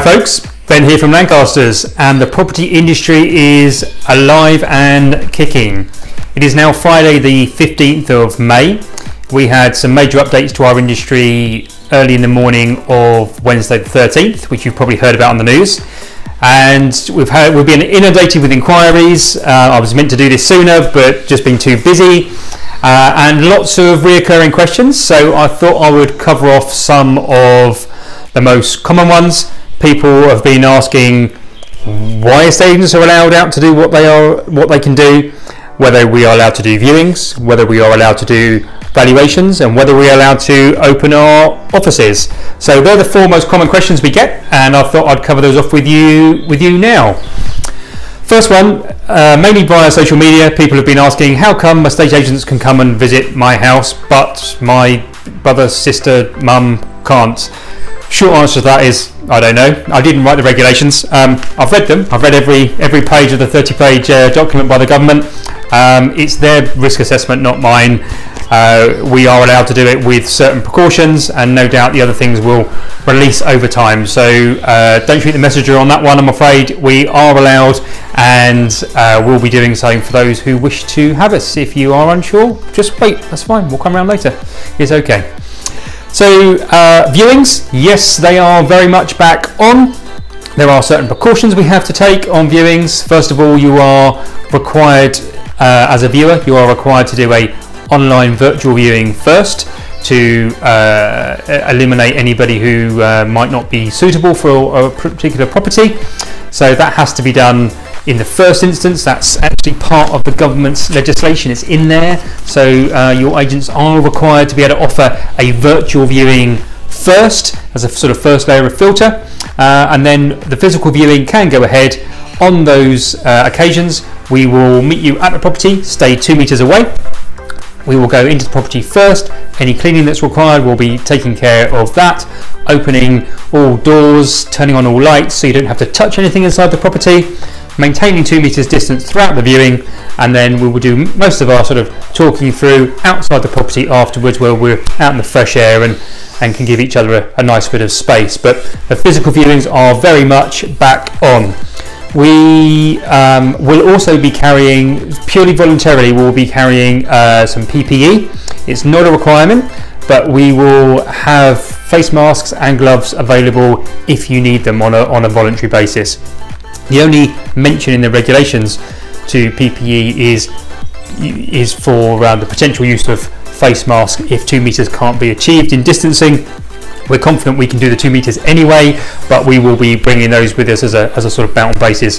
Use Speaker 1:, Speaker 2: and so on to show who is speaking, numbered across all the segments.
Speaker 1: Hi folks, Ben here from Lancasters and the property industry is alive and kicking. It is now Friday the 15th of May. We had some major updates to our industry early in the morning of Wednesday the 13th, which you've probably heard about on the news. And we've had we've been inundated with inquiries. Uh, I was meant to do this sooner, but just been too busy. Uh, and lots of reoccurring questions. So I thought I would cover off some of the most common ones people have been asking why agents are allowed out to do what they are, what they can do, whether we are allowed to do viewings, whether we are allowed to do valuations, and whether we are allowed to open our offices. So they're the four most common questions we get, and I thought I'd cover those off with you with you now. First one, uh, mainly via social media, people have been asking how come estate agents can come and visit my house, but my brother, sister, mum can't. Short answer to that is I don't know. I didn't write the regulations. Um, I've read them. I've read every every page of the 30-page uh, document by the government. Um, it's their risk assessment, not mine. Uh, we are allowed to do it with certain precautions, and no doubt the other things will release over time. So uh, don't shoot the messenger on that one. I'm afraid we are allowed, and uh, we'll be doing something for those who wish to have us. If you are unsure, just wait. That's fine. We'll come around later. It's okay. So uh, viewings, yes, they are very much back on. There are certain precautions we have to take on viewings. First of all, you are required, uh, as a viewer, you are required to do a online virtual viewing first to uh, eliminate anybody who uh, might not be suitable for a particular property. So that has to be done in the first instance. That's actually part of the government's legislation. It's in there. So uh, your agents are required to be able to offer a virtual viewing first as a sort of first layer of filter. Uh, and then the physical viewing can go ahead on those uh, occasions. We will meet you at the property, stay two meters away. We will go into the property first. Any cleaning that's required will be taking care of that. Opening all doors, turning on all lights so you don't have to touch anything inside the property maintaining two meters distance throughout the viewing and then we will do most of our sort of talking through outside the property afterwards where we're out in the fresh air and and can give each other a, a nice bit of space. But the physical viewings are very much back on. We um, will also be carrying purely voluntarily we'll be carrying uh, some PPE it's not a requirement but we will have face masks and gloves available if you need them on a, on a voluntary basis the only mention in the regulations to PPE is is for um, the potential use of face mask if two meters can't be achieved in distancing. We're confident we can do the two meters anyway, but we will be bringing those with us as a, as a sort of bound basis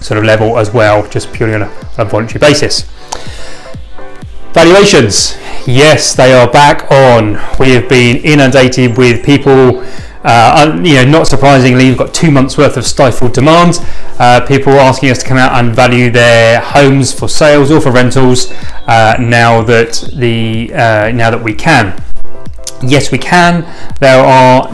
Speaker 1: sort of level as well, just purely on a, a voluntary basis. Valuations, yes, they are back on. We have been inundated with people uh, you know, not surprisingly, we've got two months worth of stifled demand. Uh, people are asking us to come out and value their homes for sales or for rentals uh, now that the uh, now that we can. Yes, we can. There are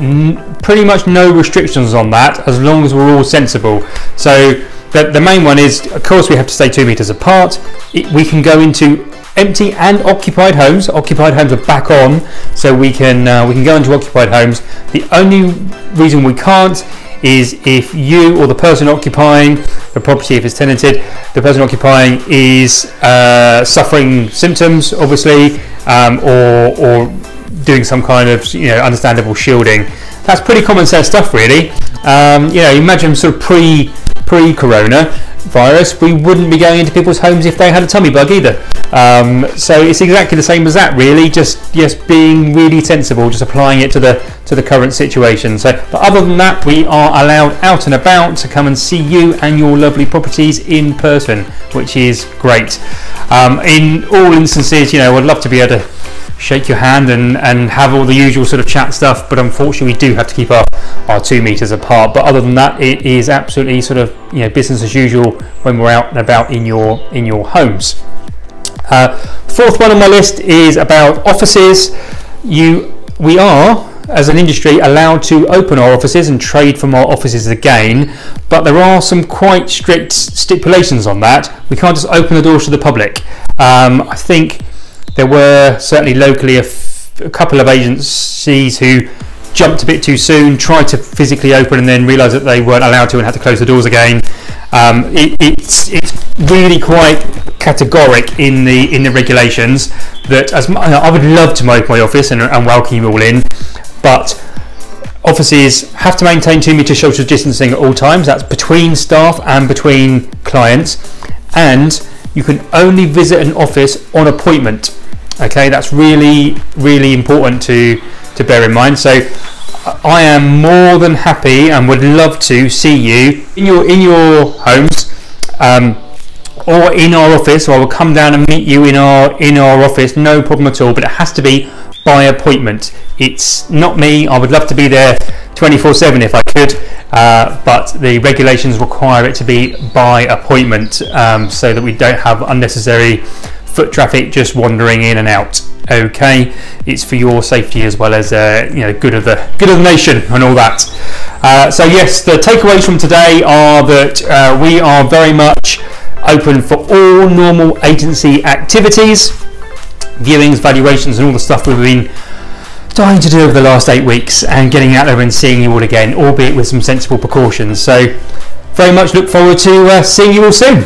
Speaker 1: pretty much no restrictions on that as long as we're all sensible. So the, the main one is, of course, we have to stay two meters apart. It, we can go into empty and occupied homes. Occupied homes are back on, so we can uh, we can go into occupied homes. The only reason we can't is if you or the person occupying the property, if it's tenanted, the person occupying is uh, suffering symptoms, obviously, um, or or doing some kind of you know understandable shielding. That's pretty common sense stuff, really. Um, you know, imagine sort of pre pre corona virus, we wouldn't be going into people's homes if they had a tummy bug either. Um, so it's exactly the same as that, really. Just yes, being really sensible, just applying it to the to the current situation. So, but other than that, we are allowed out and about to come and see you and your lovely properties in person, which is great. Um, in all instances, you know, I'd love to be able to shake your hand and, and have all the usual sort of chat stuff, but unfortunately we do have to keep our, our two meters apart. But other than that, it is absolutely sort of you know business as usual when we're out and about in your in your homes. Uh, fourth one on my list is about offices. You we are as an industry allowed to open our offices and trade from our offices again, but there are some quite strict stipulations on that. We can't just open the doors to the public. Um, I think there were certainly locally a, couple of agencies who jumped a bit too soon, tried to physically open and then realised that they weren't allowed to and had to close the doors again. Um, it, it's it's really quite categoric in the in the regulations that as I would love to open my office and, and welcome you all in, but offices have to maintain two metre social distancing at all times. That's between staff and between clients, and you can only visit an office on appointment. Okay, that's really really important to to bear in mind. So I am more than happy and would love to see you in your in your homes. Um, or in our office, or I will come down and meet you in our in our office. No problem at all. But it has to be by appointment. It's not me. I would love to be there 24/7 if I could, uh, but the regulations require it to be by appointment, um, so that we don't have unnecessary foot traffic just wandering in and out. Okay, it's for your safety as well as uh, you know good of the good of the nation and all that. Uh, so yes, the takeaways from today are that uh, we are very much open for all normal agency activities, viewings, valuations, and all the stuff we've been dying to do over the last eight weeks and getting out there and seeing you all again, albeit with some sensible precautions. So, very much look forward to uh, seeing you all soon.